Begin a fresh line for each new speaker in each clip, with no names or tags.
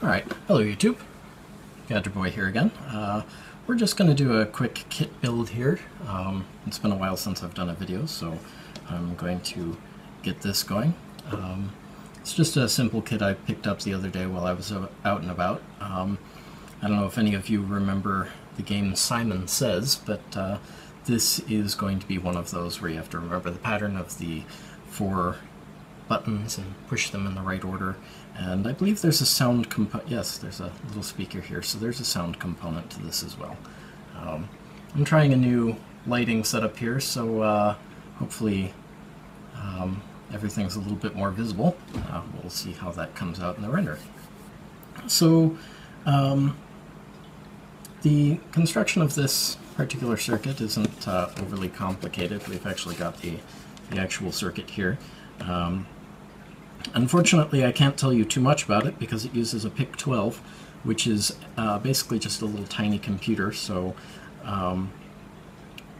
Alright, hello YouTube. Gadget Boy here again. Uh, we're just going to do a quick kit build here. Um, it's been a while since I've done a video, so I'm going to get this going. Um, it's just a simple kit I picked up the other day while I was out and about. Um, I don't know if any of you remember the game Simon Says, but uh, this is going to be one of those where you have to remember the pattern of the four buttons and push them in the right order. And I believe there's a sound component. Yes, there's a little speaker here, so there's a sound component to this as well. Um, I'm trying a new lighting setup here, so uh, hopefully um, everything's a little bit more visible. Uh, we'll see how that comes out in the render. So um, the construction of this particular circuit isn't uh, overly complicated. We've actually got the, the actual circuit here. Um, Unfortunately, I can't tell you too much about it because it uses a PIC-12, which is uh, basically just a little tiny computer. So um,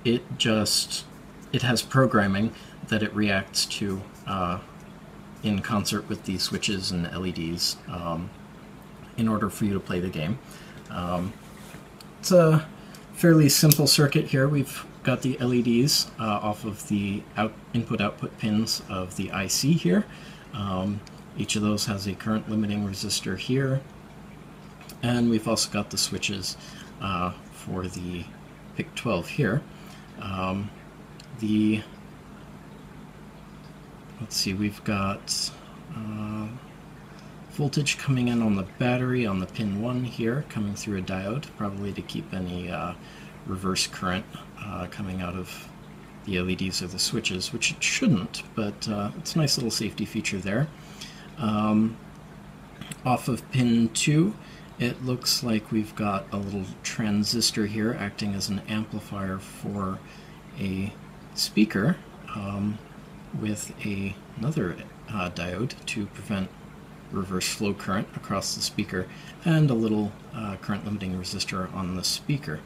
it just it has programming that it reacts to uh, in concert with the switches and LEDs um, in order for you to play the game. Um, it's a fairly simple circuit here. We've got the LEDs uh, off of the out input-output pins of the IC here. Um, each of those has a current limiting resistor here. And we've also got the switches uh, for the PIC-12 here. Um, the, let's see, we've got uh, voltage coming in on the battery on the pin 1 here, coming through a diode, probably to keep any uh, reverse current uh, coming out of the LEDs or the switches, which it shouldn't, but uh, it's a nice little safety feature there. Um, off of pin 2, it looks like we've got a little transistor here acting as an amplifier for a speaker um, with a, another uh, diode to prevent reverse flow current across the speaker and a little uh, current limiting resistor on the speaker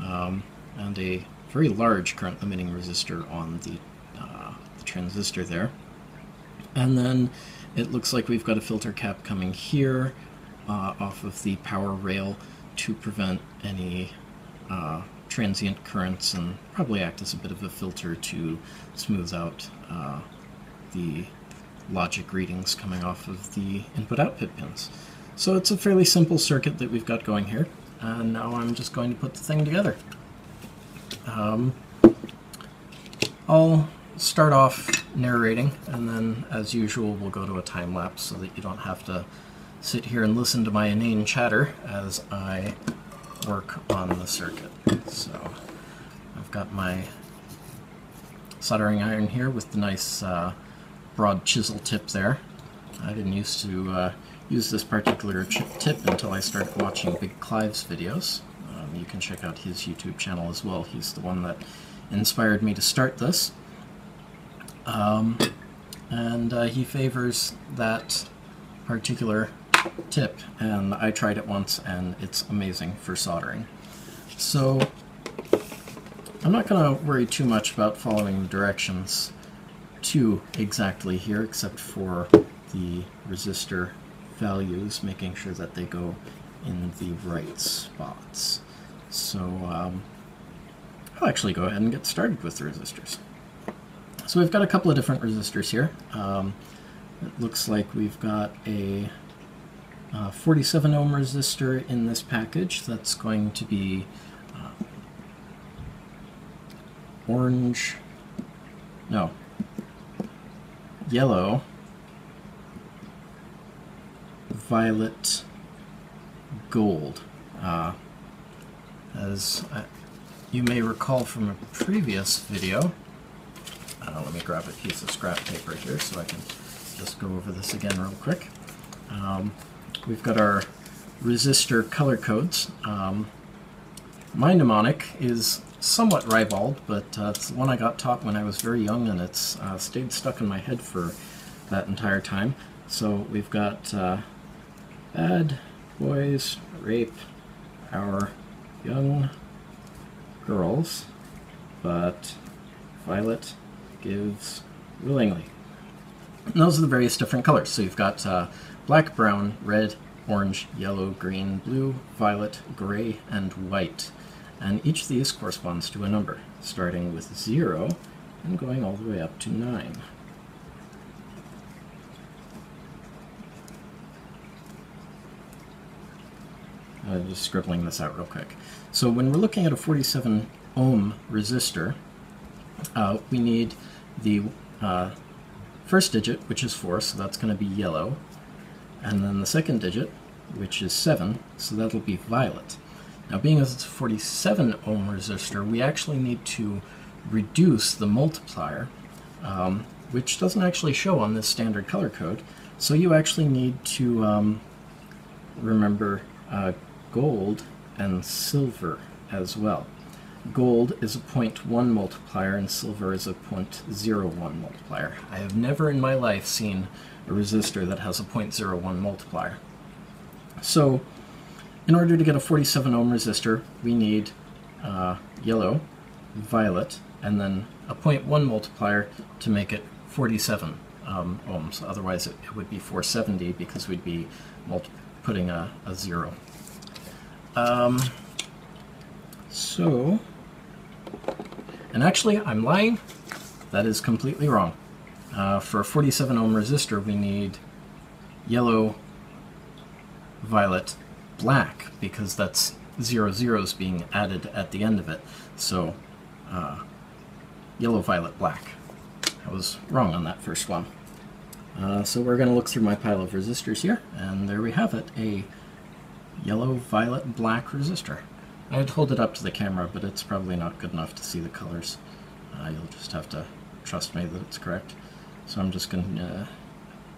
um, and a very large current limiting resistor on the, uh, the transistor there. And then it looks like we've got a filter cap coming here uh, off of the power rail to prevent any uh, transient currents and probably act as a bit of a filter to smooth out uh, the logic readings coming off of the input-output pins. So it's a fairly simple circuit that we've got going here, and now I'm just going to put the thing together. Um, I'll start off narrating, and then, as usual, we'll go to a time lapse so that you don't have to sit here and listen to my inane chatter as I work on the circuit. So, I've got my soldering iron here with the nice uh, broad chisel tip there. I didn't used to uh, use this particular tip until I started watching Big Clive's videos you can check out his YouTube channel as well. He's the one that inspired me to start this. Um, and uh, he favors that particular tip, and I tried it once, and it's amazing for soldering. So, I'm not going to worry too much about following the directions too exactly here, except for the resistor values, making sure that they go in the right spots. So um, I'll actually go ahead and get started with the resistors. So we've got a couple of different resistors here. Um, it looks like we've got a uh, 47 ohm resistor in this package that's going to be uh, orange, no, yellow, violet, gold. Uh, as I, you may recall from a previous video, uh, let me grab a piece of scrap paper here so I can just go over this again real quick. Um, we've got our resistor color codes. Um, my mnemonic is somewhat ribald, but uh, it's one I got taught when I was very young and it's uh, stayed stuck in my head for that entire time. So we've got uh, bad boys rape our young girls, but Violet gives willingly. And those are the various different colors. So you've got uh, black, brown, red, orange, yellow, green, blue, violet, gray, and white. And each of these corresponds to a number, starting with 0 and going all the way up to 9. Uh, just scribbling this out real quick. So when we're looking at a 47 ohm resistor, uh, we need the uh, first digit, which is 4, so that's going to be yellow, and then the second digit, which is 7, so that'll be violet. Now being as it's a 47 ohm resistor, we actually need to reduce the multiplier, um, which doesn't actually show on this standard color code, so you actually need to um, remember uh, gold and silver as well. Gold is a 0.1 multiplier and silver is a 0.01 multiplier. I have never in my life seen a resistor that has a 0.01 multiplier. So in order to get a 47 ohm resistor, we need uh, yellow, violet, and then a 0.1 multiplier to make it 47 um, ohms. Otherwise it, it, would be 470 because we'd be putting a, a zero. Um, so, and actually I'm lying. That is completely wrong. Uh, for a 47 ohm resistor we need yellow, violet, black because that's zero zeros being added at the end of it. So uh, yellow, violet, black. I was wrong on that first one. Uh, so we're going to look through my pile of resistors here, and there we have it, a yellow, violet, black resistor. I'd hold it up to the camera, but it's probably not good enough to see the colors. Uh, you'll just have to trust me that it's correct. So I'm just going to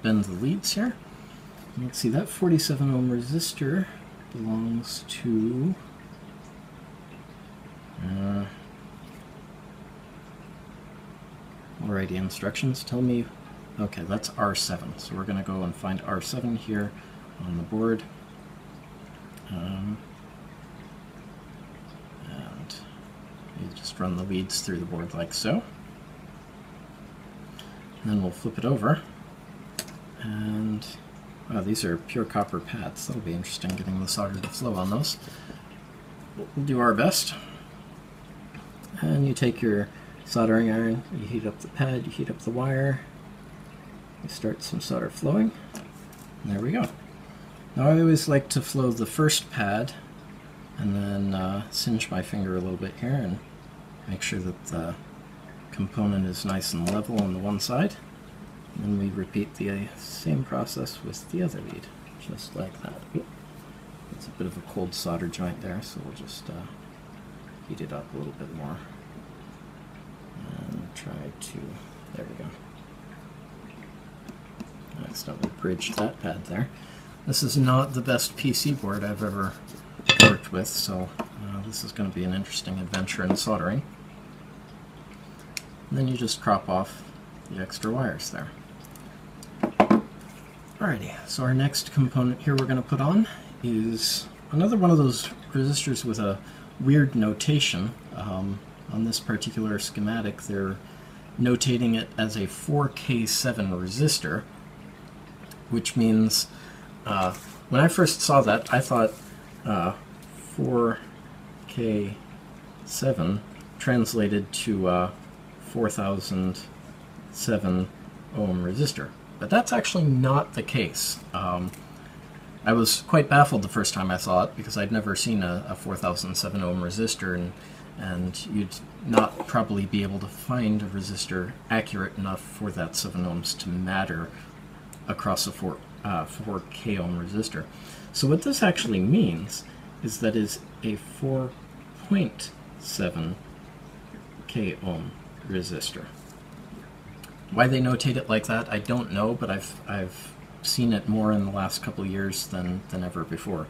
bend the leads here. You can see that 47 ohm resistor belongs to uh, alrighty instructions tell me okay that's R7 so we're gonna go and find R7 here on the board um, and you just run the leads through the board like so and then we'll flip it over and Wow, these are pure copper pads. That'll be interesting getting the solder to flow on those. We'll do our best. And you take your soldering iron, you heat up the pad, you heat up the wire, you start some solder flowing, and there we go. Now I always like to flow the first pad and then uh, singe my finger a little bit here and make sure that the component is nice and level on the one side. And we repeat the same process with the other lead, just like that. It's a bit of a cold solder joint there, so we'll just uh, heat it up a little bit more. And try to, there we go. Accidentally bridged that pad there. This is not the best PC board I've ever worked with, so uh, this is going to be an interesting adventure in soldering. And then you just crop off the extra wires there. Alrighty, so our next component here we're going to put on is another one of those resistors with a weird notation. Um, on this particular schematic, they're notating it as a 4K7 resistor, which means uh, when I first saw that, I thought uh, 4K7 translated to uh, 4007 ohm resistor. But that's actually not the case. Um, I was quite baffled the first time I saw it because I'd never seen a, a 4007 ohm resistor and, and you'd not probably be able to find a resistor accurate enough for that 7 ohms to matter across a 4, uh, 4k ohm resistor. So what this actually means is that is a 4.7 k ohm resistor. Why they notate it like that, I don't know, but I've I've seen it more in the last couple years than than ever before,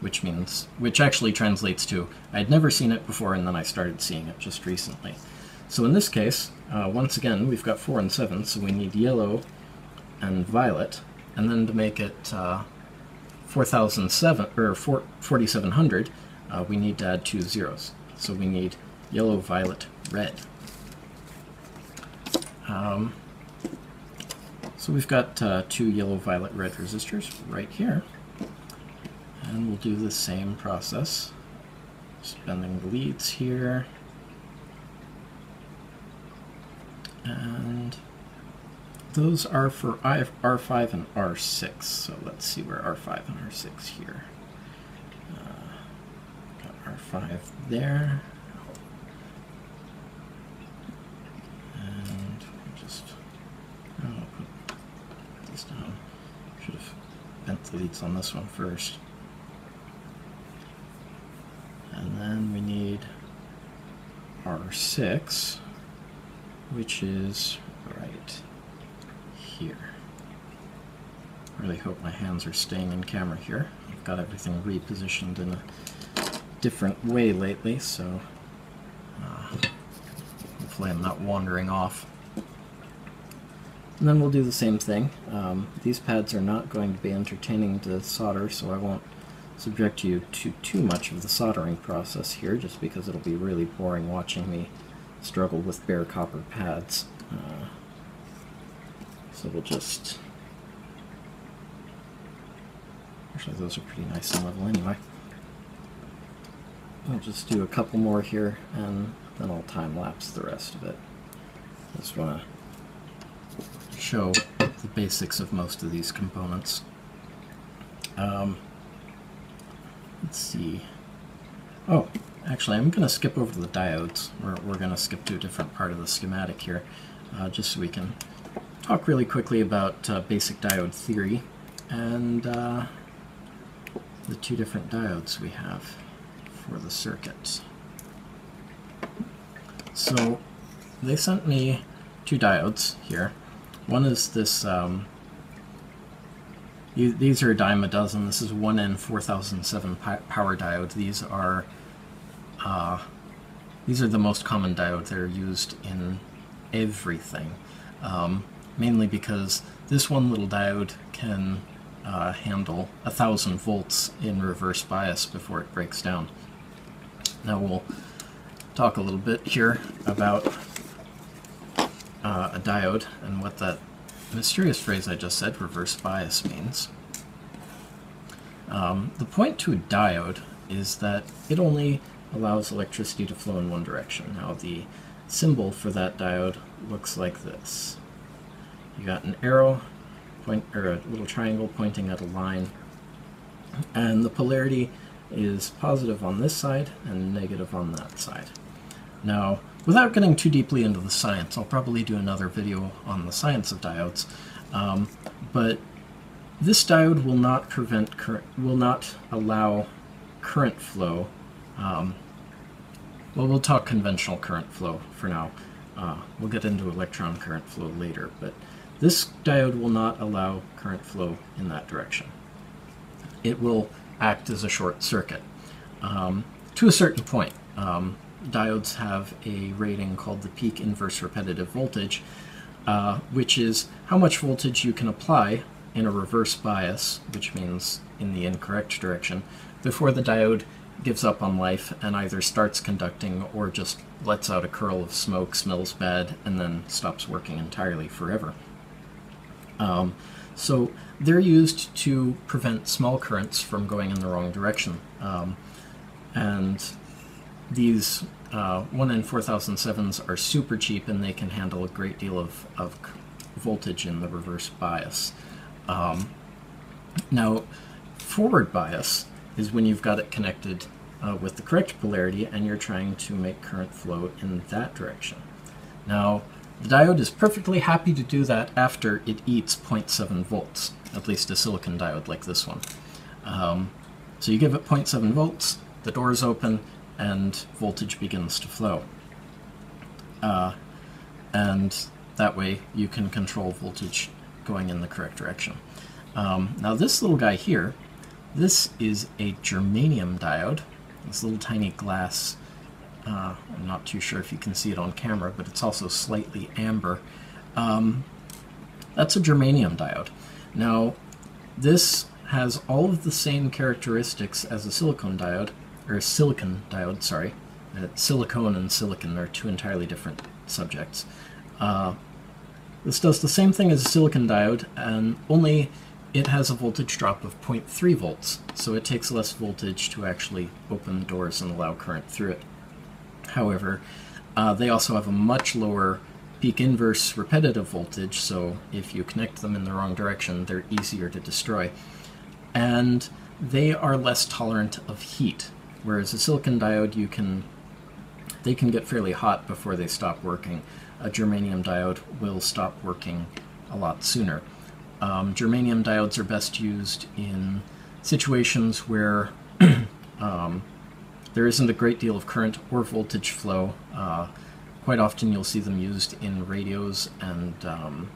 which means which actually translates to I'd never seen it before, and then I started seeing it just recently. So in this case, uh, once again, we've got four and seven, so we need yellow and violet, and then to make it uh, 4007 or 4700, uh, we need to add two zeros. So we need yellow, violet, red. Um, so we've got uh, two yellow, violet, red resistors right here. And we'll do the same process. Spending the leads here. And those are for R5 and R6. So let's see where R5 and R6 here. Uh, got R5 there. And just oh, put this down. Should have bent the leads on this one first. And then we need R6, which is here. Really hope my hands are staying in camera here. I've got everything repositioned in a different way lately, so uh, hopefully I'm not wandering off. And then we'll do the same thing. Um, these pads are not going to be entertaining to solder, so I won't subject you to too much of the soldering process here, just because it'll be really boring watching me struggle with bare copper pads. Uh, so we'll just... Actually, those are pretty nice and level anyway. I'll just do a couple more here, and then I'll time-lapse the rest of it. Just want to show the basics of most of these components. Um, let's see. Oh, actually, I'm going to skip over to the diodes. We're, we're going to skip to a different part of the schematic here, uh, just so we can talk really quickly about uh, basic diode theory and uh, the two different diodes we have for the circuits. So they sent me two diodes here. One is this, um, these are a dime a dozen. This is 1N4007 power diode. These are uh, these are the most common diodes. They're used in everything. Um, mainly because this one little diode can uh, handle a thousand volts in reverse bias before it breaks down. Now we'll talk a little bit here about uh, a diode and what that mysterious phrase I just said, reverse bias, means. Um, the point to a diode is that it only allows electricity to flow in one direction. Now the symbol for that diode looks like this. You got an arrow, point or a little triangle pointing at a line, and the polarity is positive on this side and negative on that side. Now, without getting too deeply into the science, I'll probably do another video on the science of diodes, um, but this diode will not prevent current, will not allow current flow. Um, well, we'll talk conventional current flow for now. Uh, we'll get into electron current flow later, but this diode will not allow current flow in that direction. It will act as a short circuit. Um, to a certain point, um, diodes have a rating called the peak inverse repetitive voltage, uh, which is how much voltage you can apply in a reverse bias, which means in the incorrect direction, before the diode gives up on life and either starts conducting or just lets out a curl of smoke, smells bad, and then stops working entirely forever. Um, so they're used to prevent small currents from going in the wrong direction. Um, and these uh, 1N4007s are super cheap and they can handle a great deal of, of voltage in the reverse bias. Um, now, forward bias is when you've got it connected uh, with the correct polarity and you're trying to make current flow in that direction. Now, the diode is perfectly happy to do that after it eats 0.7 volts, at least a silicon diode like this one. Um, so you give it 0.7 volts, the doors open, and voltage begins to flow. Uh, and that way you can control voltage going in the correct direction. Um, now this little guy here, this is a germanium diode, this little tiny glass uh, I'm not too sure if you can see it on camera, but it's also slightly amber. Um, that's a germanium diode. Now, this has all of the same characteristics as a silicon diode, or a silicon diode, sorry. Uh, silicone and silicon are two entirely different subjects. Uh, this does the same thing as a silicon diode, and only it has a voltage drop of 0.3 volts, so it takes less voltage to actually open the doors and allow current through it. However, uh, they also have a much lower peak inverse repetitive voltage, so if you connect them in the wrong direction, they're easier to destroy. And they are less tolerant of heat, whereas a silicon diode, you can they can get fairly hot before they stop working. A germanium diode will stop working a lot sooner. Um, germanium diodes are best used in situations where um, there isn't a great deal of current or voltage flow. Uh, quite often you'll see them used in radios and um,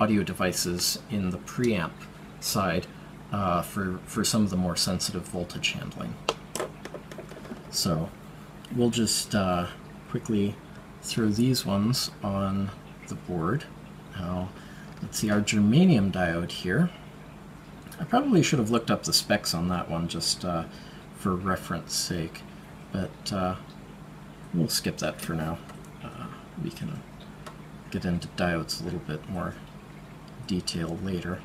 audio devices in the preamp side uh, for, for some of the more sensitive voltage handling. So we'll just uh, quickly throw these ones on the board. Now, let's see our germanium diode here. I probably should have looked up the specs on that one just uh, for reference sake, but uh, we'll skip that for now. Uh, we can get into diodes a little bit more detail later.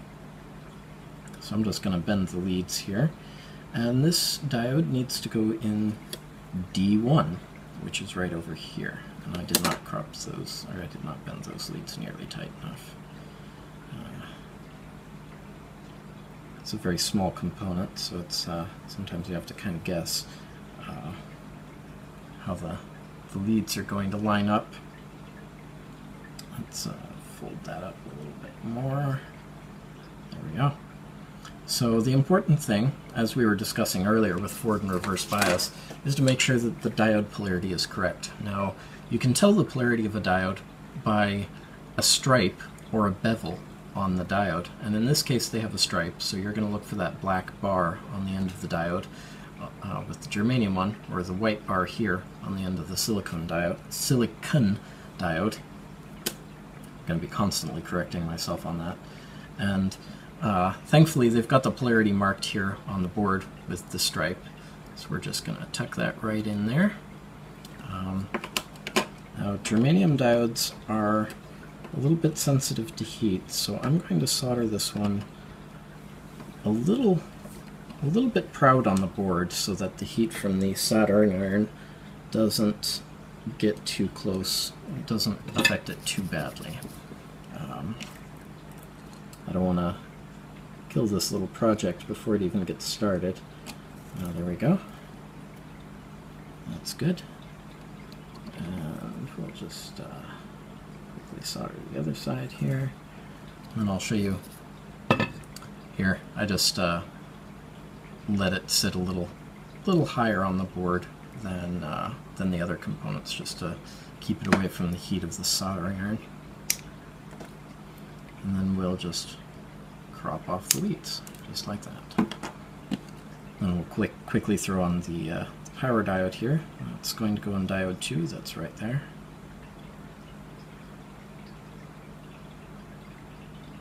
So I'm just going to bend the leads here. And this diode needs to go in D1, which is right over here. And I did not crop those, or I did not bend those leads nearly tight enough. Uh, it's a very small component, so it's uh, sometimes you have to kind of guess uh, how the, the leads are going to line up. Let's uh, fold that up a little bit more. There we go. So the important thing, as we were discussing earlier with forward and reverse bias, is to make sure that the diode polarity is correct. Now, you can tell the polarity of a diode by a stripe or a bevel on the diode. And in this case, they have a stripe, so you're going to look for that black bar on the end of the diode uh, uh with the germanium one, or the white bar here on the end of the silicon diode. Silicon diode. I'm going to be constantly correcting myself on that. And uh, thankfully, they've got the polarity marked here on the board with the stripe. So we're just going to tuck that right in there. Um, now, germanium diodes are a little bit sensitive to heat, so I'm going to solder this one a little, a little bit proud on the board so that the heat from the soldering iron doesn't get too close, doesn't affect it too badly. Um, I don't want to kill this little project before it even gets started. Uh, there we go. That's good. And we'll just uh, quickly solder the other side here. And I'll show you here. I just uh, let it sit a little, little higher on the board than, uh, than the other components just to keep it away from the heat of the soldering iron. And then we'll just crop off the leads, just like that. Then we'll quick, quickly throw on the uh, power diode here. It's going to go in diode 2, that's right there.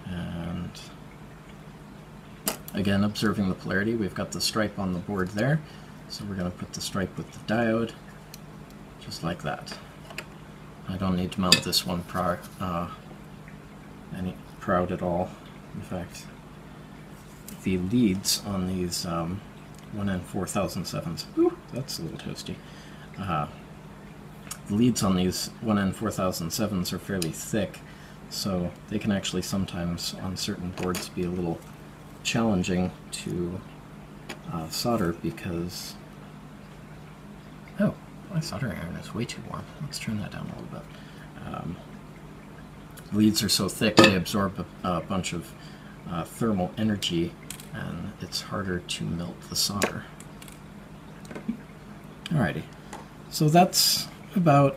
And again, observing the polarity, we've got the stripe on the board there. So we're going to put the stripe with the diode, just like that. I don't need to mount this one proud, uh, any proud at all. In fact, the leads on these um, 1N4007s, ooh, that's a little toasty. Uh, the leads on these 1N4007s are fairly thick, so they can actually sometimes, on certain boards, be a little challenging to uh, solder because... Oh, my soldering iron is way too warm. Let's turn that down a little bit. Um, leads are so thick they absorb a, a bunch of uh, thermal energy and it's harder to melt the solder. Alrighty, so that's about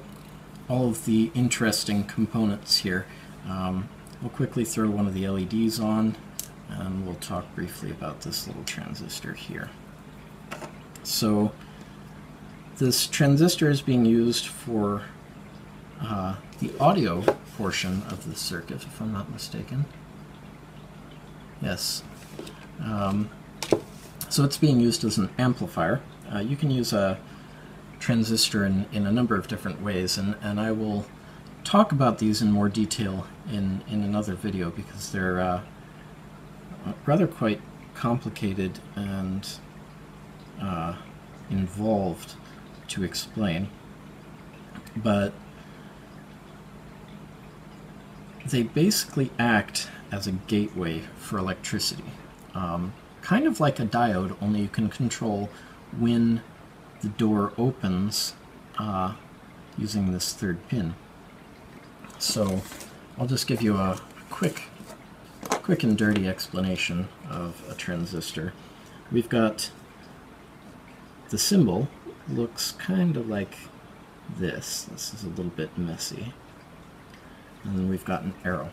all of the interesting components here. Um, we'll quickly throw one of the LEDs on and we'll talk briefly about this little transistor here. So this transistor is being used for uh, the audio portion of the circuit, if I'm not mistaken. Yes. Um, so it's being used as an amplifier. Uh, you can use a transistor in, in a number of different ways, and, and I will talk about these in more detail in, in another video because they're uh, rather quite complicated and uh, involved to explain, but they basically act as a gateway for electricity. Um, kind of like a diode, only you can control when the door opens uh, using this third pin. So I'll just give you a quick, quick and dirty explanation of a transistor. We've got the symbol looks kind of like this. This is a little bit messy. And then we've got an arrow.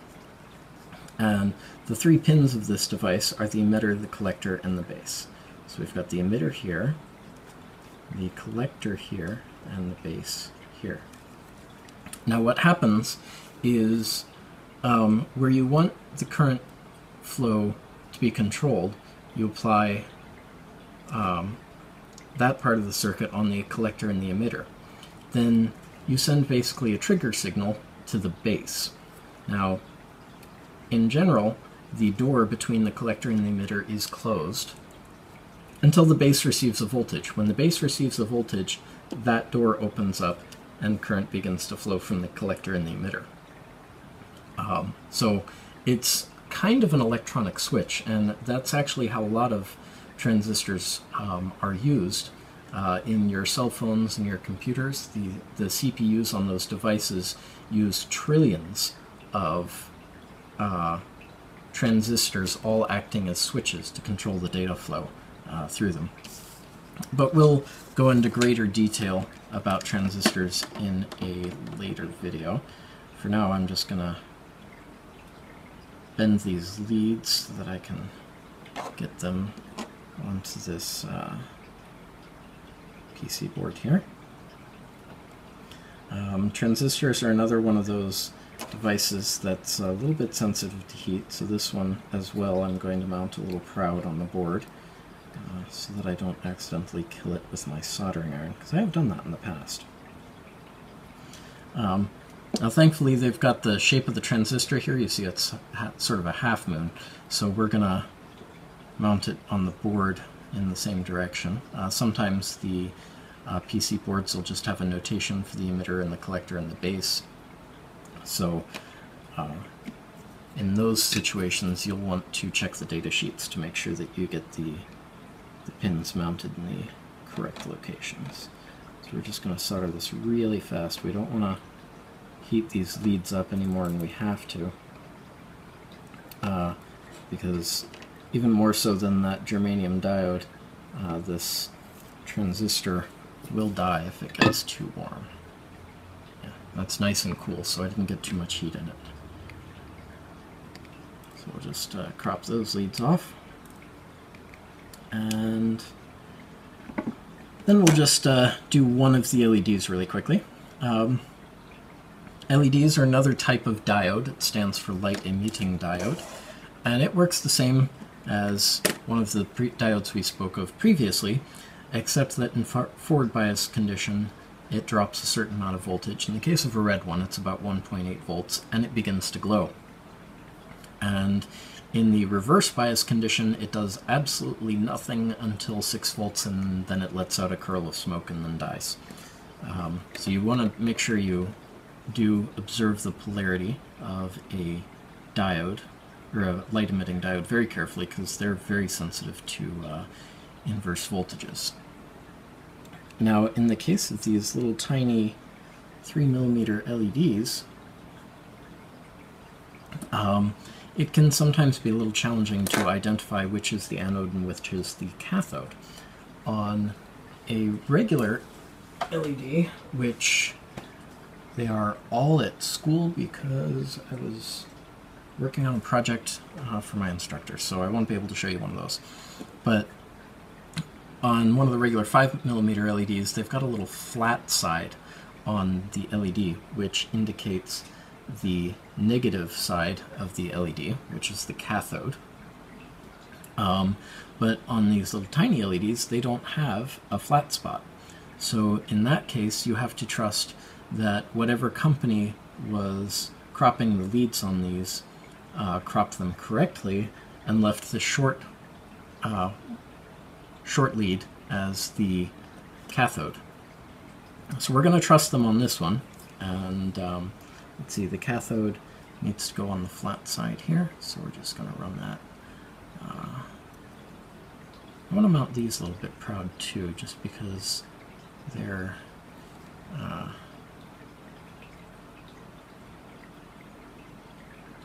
And the three pins of this device are the emitter, the collector, and the base. So we've got the emitter here, the collector here, and the base here. Now what happens is um, where you want the current flow to be controlled, you apply um, that part of the circuit on the collector and the emitter. Then you send basically a trigger signal to the base. Now, in general, the door between the collector and the emitter is closed until the base receives a voltage. When the base receives a voltage, that door opens up and current begins to flow from the collector and the emitter. Um, so it's kind of an electronic switch, and that's actually how a lot of transistors um, are used. Uh, in your cell phones and your computers, the, the CPUs on those devices use trillions of uh, transistors all acting as switches to control the data flow uh, through them. But we'll go into greater detail about transistors in a later video. For now, I'm just going to bend these leads so that I can get them onto this uh, PC board here. Um, transistors are another one of those devices that's a little bit sensitive to heat, so this one as well I'm going to mount a little proud on the board uh, so that I don't accidentally kill it with my soldering iron, because I have done that in the past. Um, now thankfully they've got the shape of the transistor here, you see it's sort of a half moon, so we're going to mount it on the board in the same direction. Uh, sometimes the uh, PC boards will just have a notation for the emitter and the collector and the base. So uh, in those situations you'll want to check the data sheets to make sure that you get the, the pins mounted in the correct locations. So we're just going to solder this really fast. We don't want to heat these leads up any more than we have to. Uh, because even more so than that germanium diode, uh, this transistor will die if it gets too warm. Yeah, that's nice and cool, so I didn't get too much heat in it. So we'll just uh, crop those leads off. And then we'll just uh, do one of the LEDs really quickly. Um, LEDs are another type of diode. It stands for light emitting diode. And it works the same as one of the diodes we spoke of previously, except that in forward bias condition it drops a certain amount of voltage. In the case of a red one, it's about 1.8 volts, and it begins to glow. And in the reverse bias condition, it does absolutely nothing until 6 volts, and then it lets out a curl of smoke and then dies. Um, so you want to make sure you do observe the polarity of a diode or a light emitting diode very carefully because they're very sensitive to uh, inverse voltages. Now in the case of these little tiny 3 millimeter LEDs, um, it can sometimes be a little challenging to identify which is the anode and which is the cathode. On a regular LED, which they are all at school because I was working on a project uh, for my instructor, so I won't be able to show you one of those. But on one of the regular 5 millimeter LEDs, they've got a little flat side on the LED, which indicates the negative side of the LED, which is the cathode. Um, but on these little tiny LEDs, they don't have a flat spot. So in that case, you have to trust that whatever company was cropping the leads on these uh, crop them correctly and left the short uh, short lead as the cathode. So we're going to trust them on this one. And um, let's see, the cathode needs to go on the flat side here. So we're just going to run that. Uh, I want to mount these a little bit proud too, just because they're uh,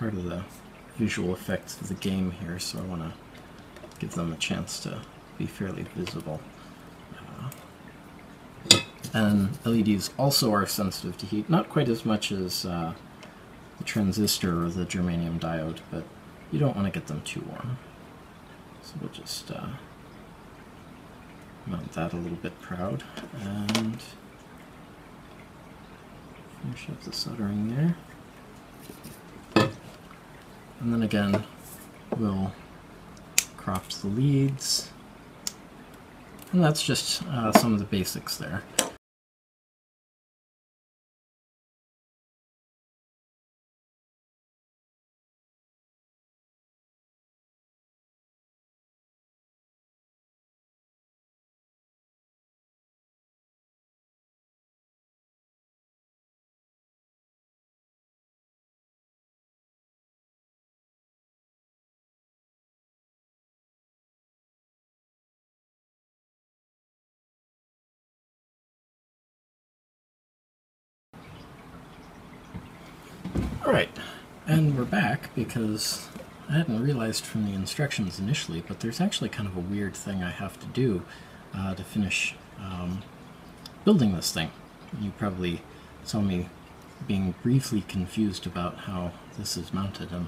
part of the visual effects of the game here, so I want to give them a chance to be fairly visible. Uh, and LEDs also are sensitive to heat, not quite as much as uh, the transistor or the germanium diode, but you don't want to get them too warm. So we'll just uh, mount that a little bit proud and finish up the soldering there. And then again, we'll crop the leads. And that's just uh, some of the basics there. Alright, and we're back because I hadn't realized from the instructions initially, but there's actually kind of a weird thing I have to do uh, to finish um, building this thing. You probably saw me being briefly confused about how this is mounted. I'm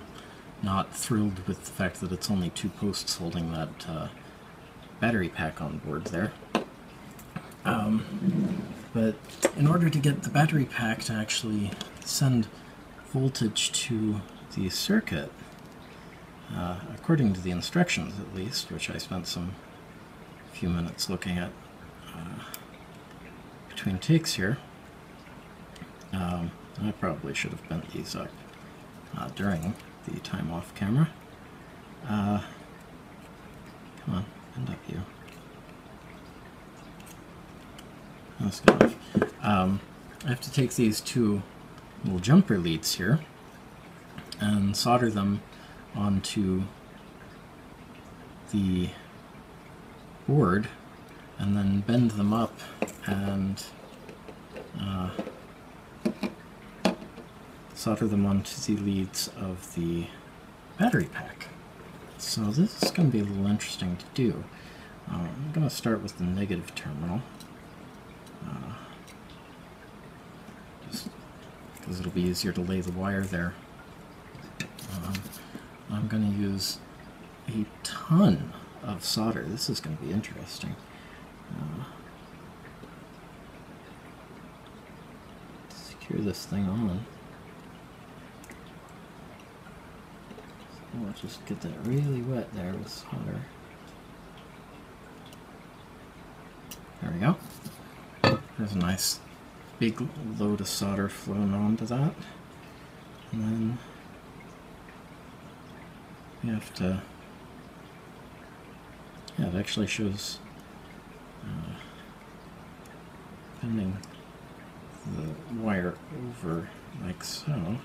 not thrilled with the fact that it's only two posts holding that uh, battery pack on board there. Um, but in order to get the battery pack to actually send voltage to the circuit, uh, according to the instructions at least, which I spent some few minutes looking at uh, between takes here. Um, I probably should have bent these up uh, during the time off camera. Uh, come on, bend up you. That's good enough. Um, I have to take these two little jumper leads here and solder them onto the board and then bend them up and uh, solder them onto the leads of the battery pack. So this is going to be a little interesting to do. Uh, I'm going to start with the negative terminal. Uh, because it'll be easier to lay the wire there. Um, I'm going to use a ton of solder. This is going to be interesting. Uh, secure this thing on. So I'll just get that really wet there with solder. There we go. There's a nice big load of solder flowing onto that. And then we have to, yeah, it actually shows uh, bending the wire over like so, and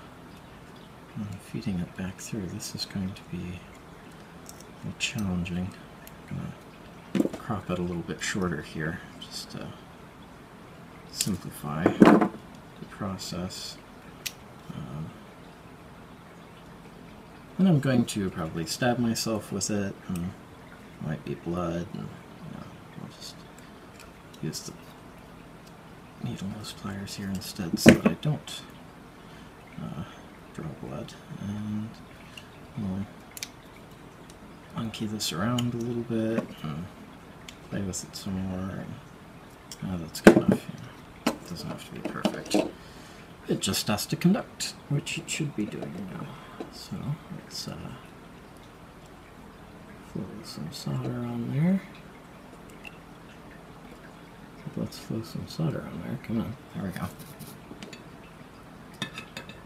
feeding it back through. This is going to be a little challenging. I'm going to crop it a little bit shorter here, just to simplify the process. Um, and I'm going to probably stab myself with it, and might be blood, and you know, I'll just use the needle nose pliers here instead so that I don't uh, draw blood. And we'll monkey this around a little bit, and play with it some more. And, oh, that's good enough doesn't have to be perfect. It just has to conduct, which it should be doing now. So let's uh, flow some solder on there. Let's flow some solder on there. Come on. There we go.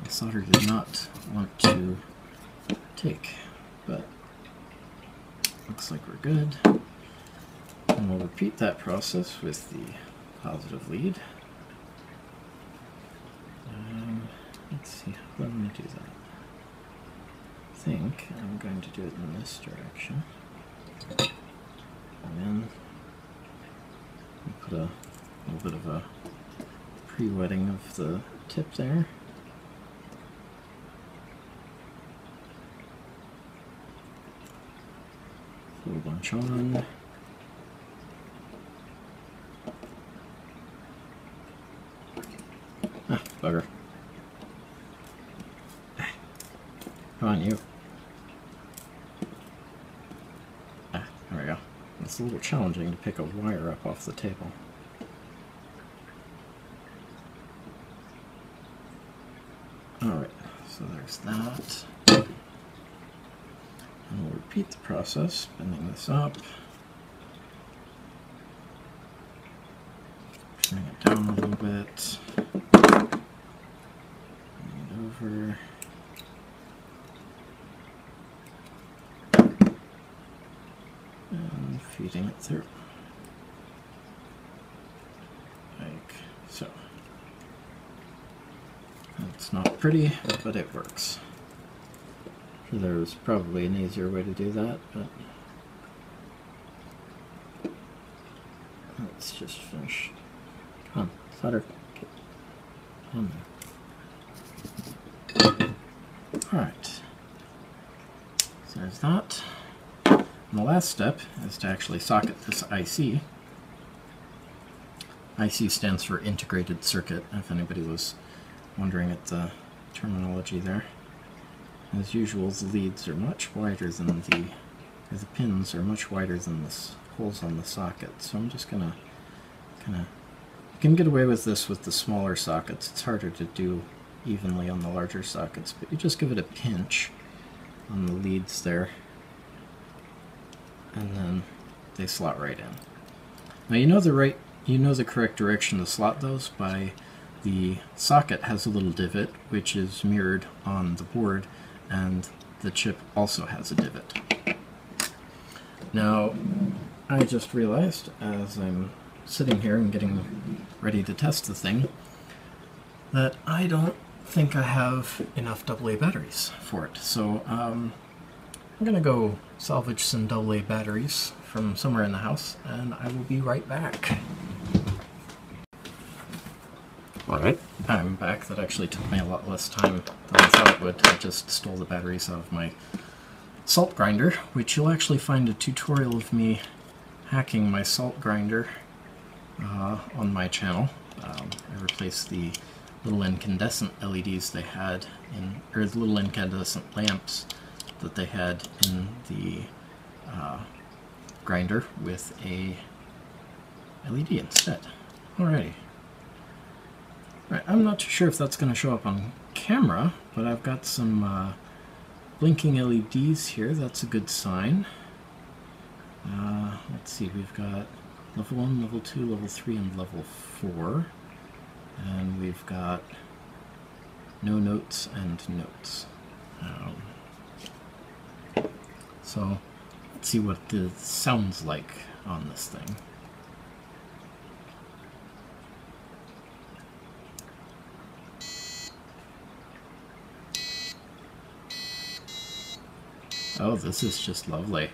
The solder did not want to take, but looks like we're good. And we'll repeat that process with the positive lead. Um, let's see, how do I do that? I think I'm going to do it in this direction. And then put a little bit of a pre-wetting of the tip there. A bunch on. Ah, bugger. Come on, you. Ah, there we go. It's a little challenging to pick a wire up off the table. Alright, so there's that. And we'll repeat the process, bending this up. Turning it down a little bit. Bring it over. And feeding it through. Like so. It's not pretty, but it works. There's probably an easier way to do that, but let's just finish. Come on, solder. Get on there. Alright. So there's that. And the last step is to actually socket this IC. IC stands for Integrated Circuit, if anybody was wondering at the terminology there. As usual, the leads are much wider than the, the pins are much wider than the holes on the socket. So I'm just gonna kind of, you can get away with this with the smaller sockets. It's harder to do evenly on the larger sockets, but you just give it a pinch on the leads there, and then they slot right in. Now you know the right, you know the correct direction to slot those by the socket has a little divot which is mirrored on the board and the chip also has a divot. Now I just realized as I'm sitting here and getting ready to test the thing that I don't think I have enough AA batteries for it. So um, I'm going to go salvage some AA batteries from somewhere in the house and I will be right back. Alright, I'm back. That actually took me a lot less time than I thought it would. I just stole the batteries out of my salt grinder, which you'll actually find a tutorial of me hacking my salt grinder uh, on my channel. Um, I replaced the little incandescent LEDs they had in, or the little incandescent lamps that they had in the uh, grinder with a LED instead. Alrighty. Right, I'm not too sure if that's going to show up on camera, but I've got some uh, blinking LEDs here. That's a good sign. Uh, let's see, we've got level 1, level 2, level 3, and level 4. And we've got no notes and notes. Um, so let's see what this sounds like on this thing. Oh, this is just lovely.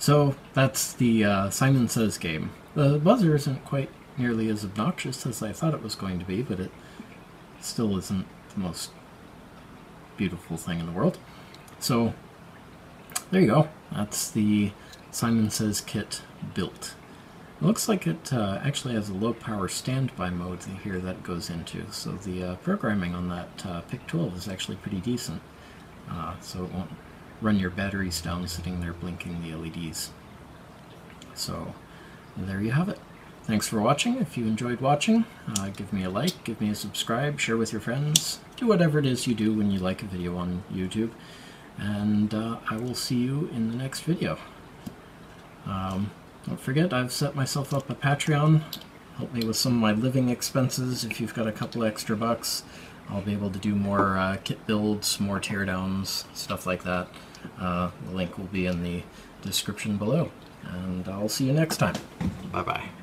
So that's the uh, Simon Says game. The buzzer isn't quite nearly as obnoxious as I thought it was going to be, but it still isn't the most beautiful thing in the world. So there you go. That's the Simon Says kit built. It looks like it uh, actually has a low power standby mode here that goes into, so the uh, programming on that uh, PIC-12 is actually pretty decent. Uh, so it won't run your batteries down sitting there blinking the LEDs. So there you have it. Thanks for watching. If you enjoyed watching, uh, give me a like, give me a subscribe, share with your friends, do whatever it is you do when you like a video on YouTube. And uh, I will see you in the next video. Um, don't forget, I've set myself up a Patreon. Help me with some of my living expenses. If you've got a couple extra bucks, I'll be able to do more uh, kit builds, more teardowns, stuff like that. Uh, the link will be in the description below. And I'll see you next time. Bye-bye.